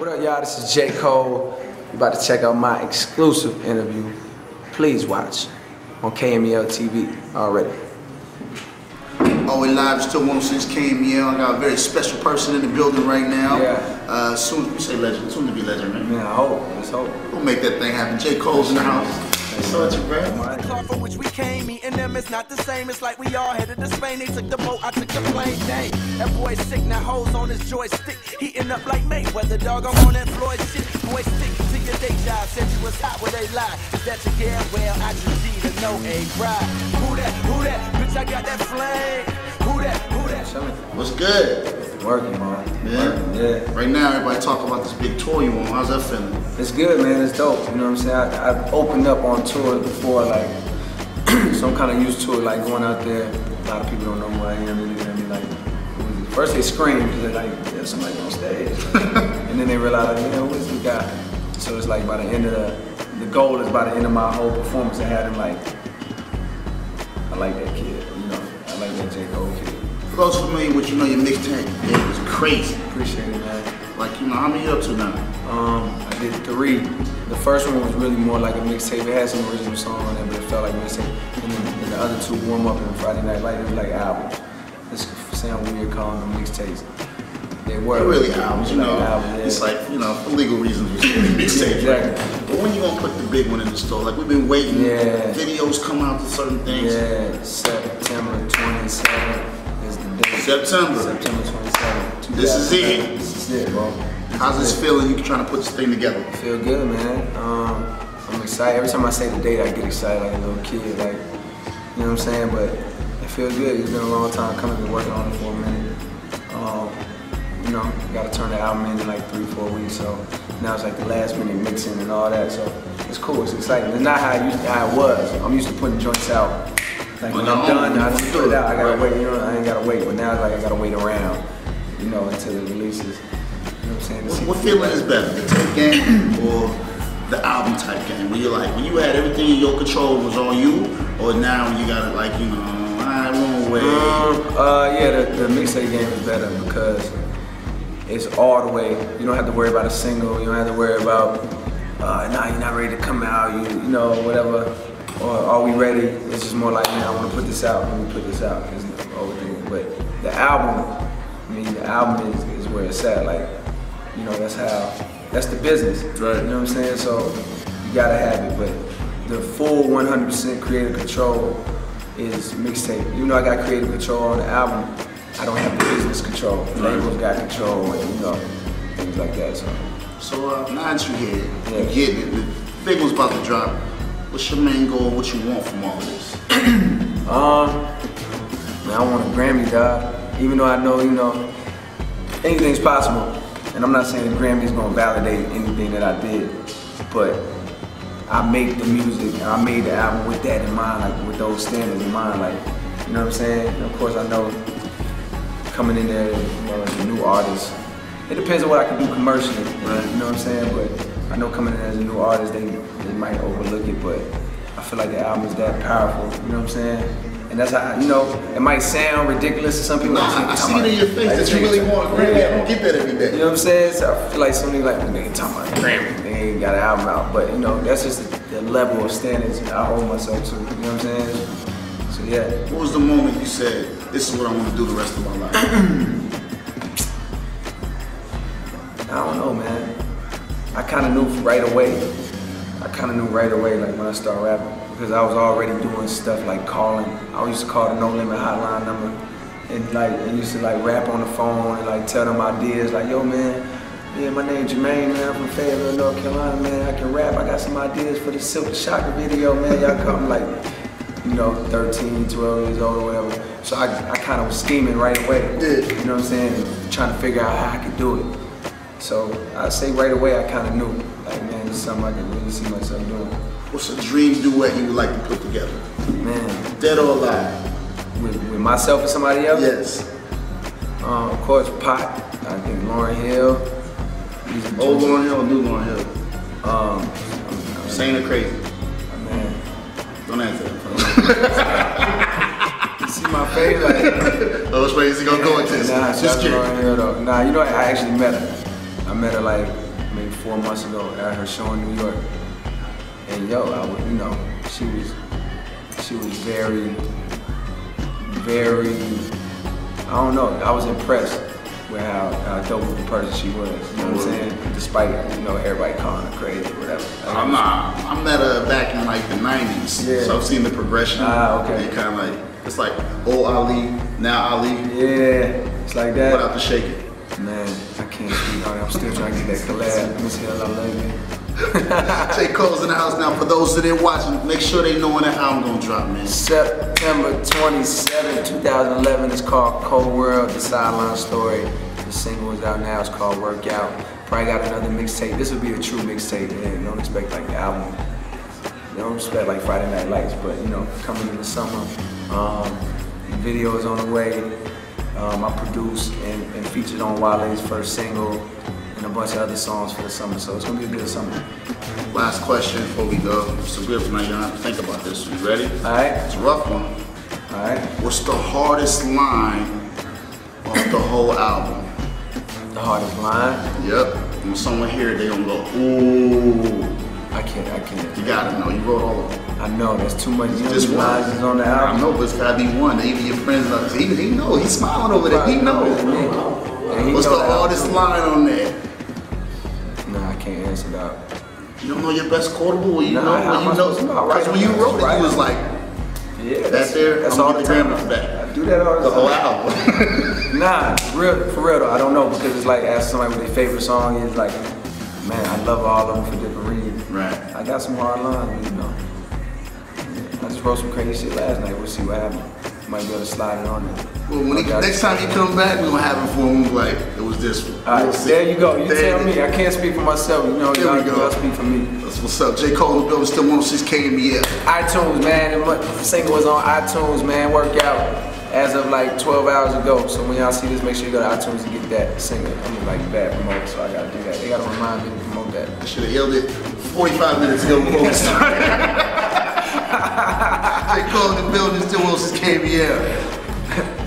What up, y'all? This is J. Cole. You about to check out my exclusive interview. Please watch on KMEL TV already. Oh, we live still 106 KMEL. I got a very special person in the building right now. Yeah. Uh, soon we say legend, soon to be legend, right? Man, I hope. Let's hope. We'll make that thing happen. J. Cole's in the house. Such a great. The car for which we came, me and them is not the same. It's like we all headed to Spain. They took the boat, I took the plane. Dang, that boy sick, now hoes on his joystick. Heating up like Mayweather, dog. I'm on that Floyd shit. Boy, stick to your day job. Said you was hot where they lie. Is that your girl? Well, I just need to know a bride. Who that? Who that? Bitch, I got that flame. Who that? Who that? What's good? Working, man. Yeah. Working, yeah. Right now, everybody talking about this big tour you on. How's that feeling? It's good, man. It's dope. You know what I'm saying? I, I've opened up on tours before, like, so I'm kind of used to it, like going out there. A lot of people don't know who I am. They're looking at me like, who is he? First they scream, because they're like, there's somebody on stage. and then they realize, like, man, who is this guy? So it's like by the end of the, the goal is by the end of my whole performance, I had him like, I like that kid, you know, I like that J. Cole kid. For those familiar with you know your mixtape, it was crazy. Appreciate it, man. Like, you know, how many up to now? Um, I did three. The first one was really more like a mixtape. It had some original songs on it, but it felt like mixtape. And then and the other two, Warm Up and Friday Night Light, it was like albums. This sound weird calling them mixtapes. They were. They're really albums, you know. like albums, yeah. It's like, you know, for legal reasons, it's mixtape. Yeah, right? exactly. But when you gonna put the big one in the store? Like, we've been waiting. Yeah. Videos come out to certain things. Yeah, September 27th is the day. September. September 27th. This is it. This is it, bro. How's this feeling? You trying to put this thing together? Feel good, man. Um, I'm excited. Every time I say the date, I get excited like a little kid. Like, you know what I'm saying? But it feels good. It's been a long time coming. Been working on it for a minute. Um, you know, got to turn the album in in like three, four weeks. So now it's like the last minute mixing and all that. So it's cool. It's exciting. It's not how, I used, how it was. I'm used to putting joints out. Like when On I'm your done, own, I just do put it it, out. I gotta right. wait. You know, I ain't gotta wait. But now it's like I gotta wait around. You know, until it releases. You know what I'm saying? To see What feeling is better, the tape game or the album type game? When you like, when you had everything in your control was on you, or now you gotta like, you know, I won't wait. Um, uh, yeah, the, the mixtape game is better because it's all the way. You don't have to worry about a single. You don't have to worry about, uh, nah, you're not ready to come out. You, you know, whatever. Or are we ready? It's just more like, man, I want to put this out. Let me put this out. It's the whole thing. But the album, I mean, the album is, is where it's at. Like, you know, that's how, that's the business. Right. You know what I'm saying? So you gotta have it. But the full 100% creative control is mixtape. Even though I got creative control on the album, I don't have the business control. Labels got control and you know, things like that. So So uh, now that you here, Yeah. you getting it, the big one's about to drop. What's your main goal? What you want from all this? Um, man, I want a Grammy, dog. Even though I know, you know, anything's possible. And I'm not saying the Grammy's gonna validate anything that I did, but I make the music and I made the album with that in mind, like with those standards in mind, like, you know what I'm saying? And of course, I know coming in there, you know, as a new artist, it depends on what I can do commercially, right? You know what I'm saying? But I know coming in as a new artist, they, they might overlook it, but I feel like the album is that powerful, you know what I'm saying? And that's how, you know, it might sound ridiculous to some people. No, Like, I, I see it in your face like, that you really talking- want a Grammy. I don't get that every day. You know what I'm saying? So I feel like some niggas like, they ain't talking about Grammy, they ain't got an album out. But, you know, that's just the, the level of standards I hold myself to, you know what I'm saying? So yeah. What was the moment you said, this is what I want to do the rest of my life? I don't know, man. I kind of knew right away. I kind of knew right away, like when I started rapping, because I was already doing stuff like calling. I used to call the No Limit hotline number, and like I used to like rap on the phone and like tell them ideas, like Yo, man, yeah, my name Jermaine, man. I'm from Fayetteville, North Carolina, man. I can rap. I got some ideas for the Silk Shocker video, man. Y'all come like, you know, 13, 12 years old or whatever. So I, I kind of was scheming right away. Yeah. You know what I'm saying? Trying to figure out how I could do it. So I say right away, I kind of knew, like, man, this is something I can really see myself doing. What's a dream duet you would like to put together? Man, Dead or alive? with, with myself and somebody else? Yes. Um, of course, Pac. I think Lauryn Hill. Old Lauryn Hill or new Lauryn Hill? Um, I'm- Sane or crazy? I'm- man, Don't answer that. you see my face? Like, Oh, which way is he gonna go with this? nah, Just kidding. Lauryn Hill though. Nah, you know, I actually met her. I met her like maybe four months ago at her show in New York. And yo, I was, you know, she was, she was very, very, I don't know, I was impressed with how, how dope of a person she was. You know what I'm saying? Despite, you know, everybody calling her crazy, or whatever. I'm not. I met her back in like the '90s, Yeah. so I've seen the progression. Ah, okay. And kind of like it's like old Ali, now Ali. Yeah, it's like that. Without the shaking. Man, I can't speak on it. I'm still trying to get that collab. Miss Hill, I love you. J. Cole's in the house now. For those that didn't make sure they know when that album gonna drop, man. September 27, 2011. It's called Cole World, The Sideline Story. The single is out now. It's called Workout. Probably got another mixtape. This will be a true mixtape, man. Don't expect like the album. Don't expect like Friday Night Lights, but you know, coming in the summer. Um, video is on the way. Um, I produced and, and featured on Wale's first single and a bunch of other songs for the summer. So it's gonna be a good summer. Last question before we go. So good for now. You don't have to think about this. You ready? All right, It's a rough one. all right. What's the hardest line of the whole album? The hardest line. Yep. When someone hear it, they gonna go, ooh. I can't. I can't. You gotta know. You wrote all of them. I know there's too much. Just is on the album. I know, but it's gotta be one. Even your friends, like, he, he know. He's smiling over there. He know. And he What's know the hardest line on there? Nah, I can't answer that. You don't know your best quotable? Or you Nah, know when you know? Because Right. when you wrote it, Right. you was like, Yeah, That there, That's I'm all the time. For that. I do that all the, the whole album. Nah, real for real though. I don't know because it's like ask somebody what their favorite song is. Like, man, I love all of them for different reasons. right. I got some hard lines, you know. I just wrote some crazy shit last night. We'll see what happens. Might be able to slide it on there. Well, when he, next time you come back, we're gonna have him for him. Like it was this one. All We'll there you go. You There tell me. I can't speak for myself. You know, There y'all, we go. y'all speak for me. That's what's up. J. Cole in the building, still 106 KMEL. iTunes, man. The single was on iTunes, man. Workout as of like 12 hours ago. So when y'all see this, make sure you go to iTunes and get that single. I'm like bad promoter, so I gotta do that. They gotta remind me to promote that. I should have yelled it 45 minutes ago they call the building still Wilson's KBL.